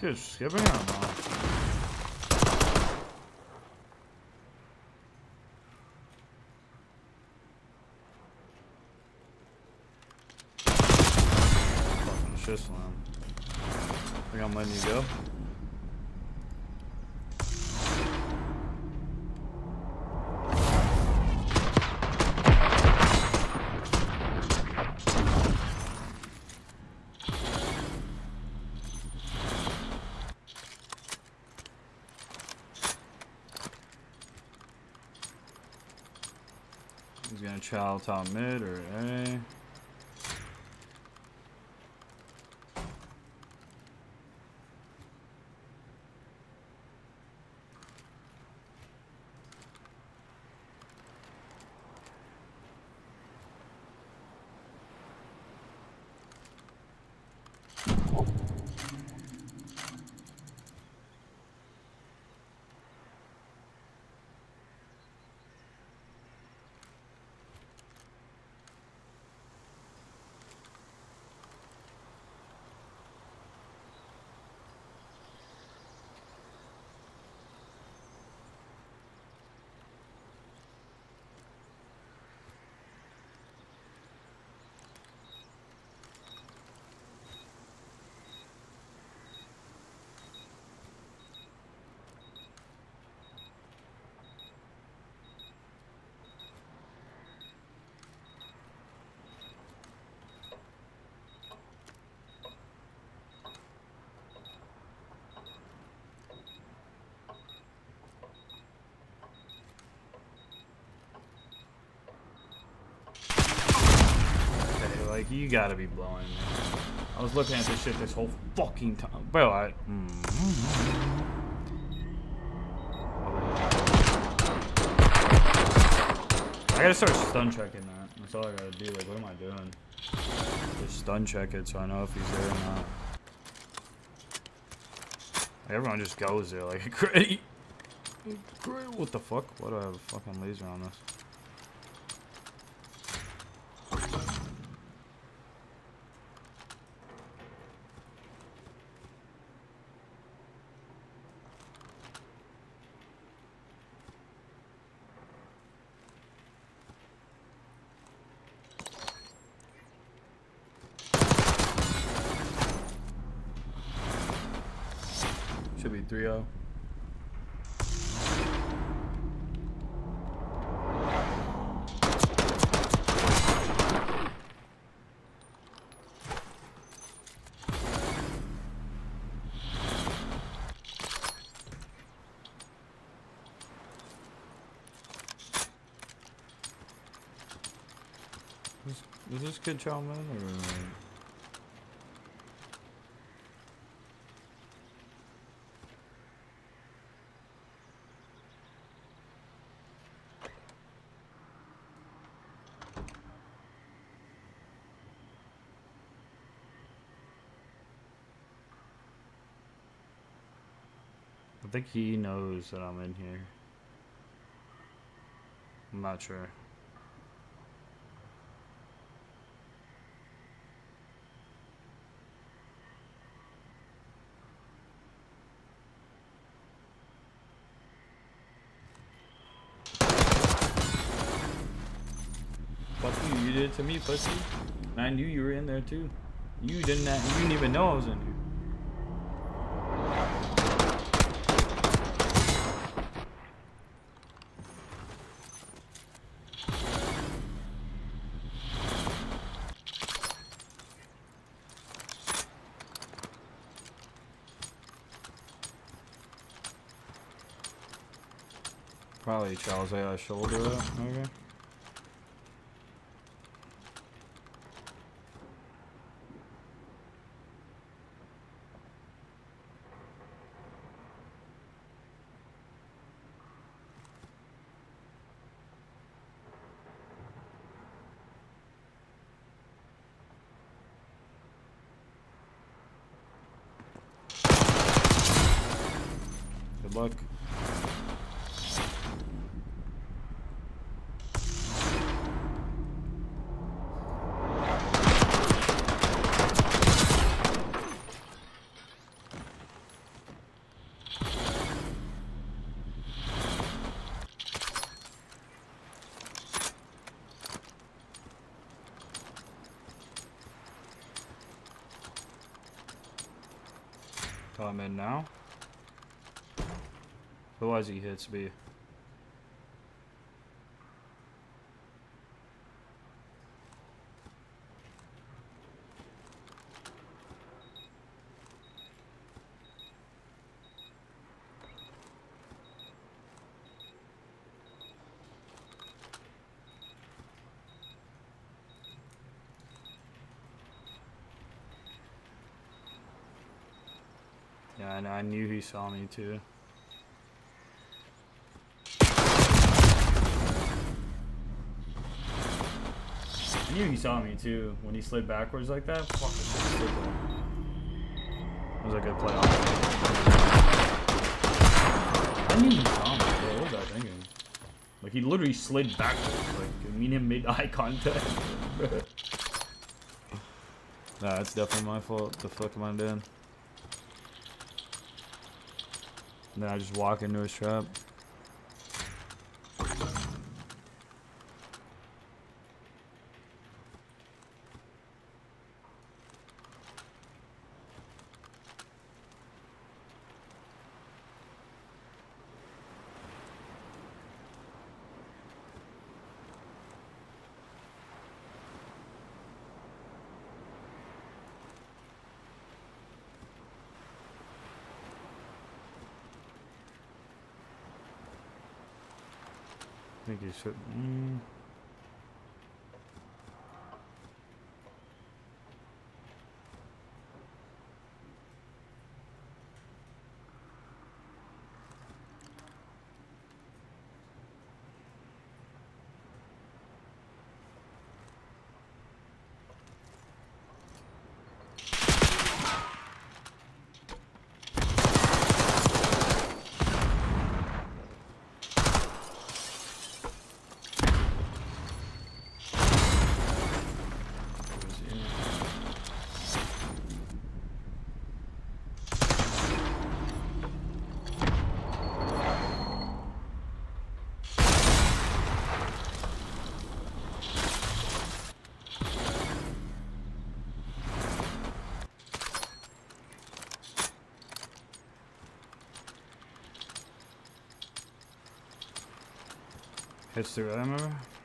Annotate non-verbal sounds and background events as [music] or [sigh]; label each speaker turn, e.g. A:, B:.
A: Good skipping not? Fucking shit slam. Think I'm letting you go? He's gonna chow top mid or A. Okay, like you gotta be blowing me. I was looking at this shit this whole fucking time, bro. I. Mm. I gotta start stun checking that. That's all I gotta do. Like, what am I doing? Just stun check it so I know if he's there or not. Like, everyone just goes there like [laughs] great. Great. What the fuck? Why do I have a fucking laser on this? Should be oh. 3 0. Is, is this kid Chow Man or? Uh, think he knows that I'm in here. I'm not sure. Fuck you, you did it to me, pussy. And I knew you were in there too. You didn't you didn't even know I was in here. Probably Charles A. shoulder maybe. Good luck. I'm in now. Otherwise he hits B. and I knew he saw me too. I knew he saw me too when he slid backwards like that. That was a good play. I didn't saw him. Bro. What was I thinking? Like he literally slid backwards. Like me and him made [laughs] eye contact. [laughs] nah, that's definitely my fault. The fuck am I doing? And then I just walk into his trap. I think he should. Mm. Where's he? Hits through ammo. I